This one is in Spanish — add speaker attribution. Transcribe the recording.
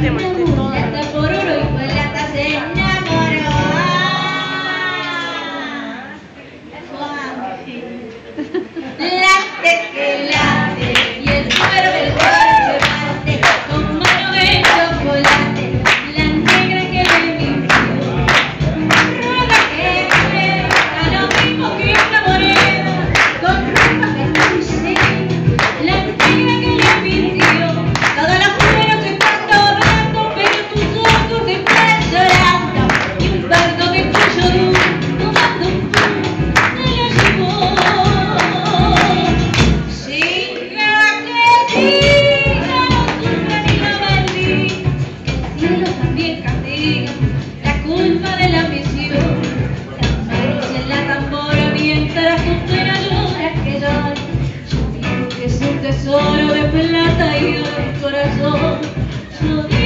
Speaker 1: Maestra. Lata pororo y. Late que tesoro de plata y de corazón.